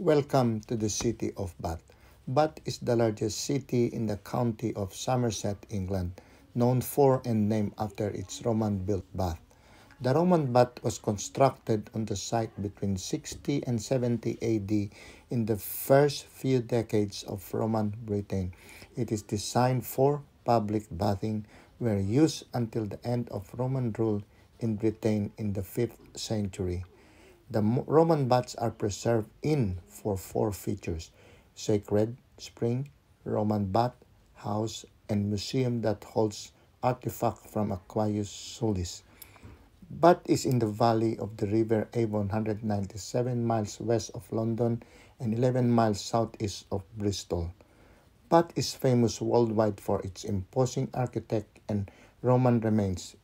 Welcome to the city of Bath. Bath is the largest city in the county of Somerset, England, known for and named after its Roman-built bath. The Roman bath was constructed on the site between 60 and 70 AD in the first few decades of Roman Britain. It is designed for public bathing, were used until the end of Roman rule in Britain in the 5th century. The Roman baths are preserved in for four features, sacred spring, Roman bath, house, and museum that holds artifacts from Aquae Sulis. Bath is in the valley of the River Avon 197 miles west of London and 11 miles southeast of Bristol. Bath is famous worldwide for its imposing architect and Roman remains.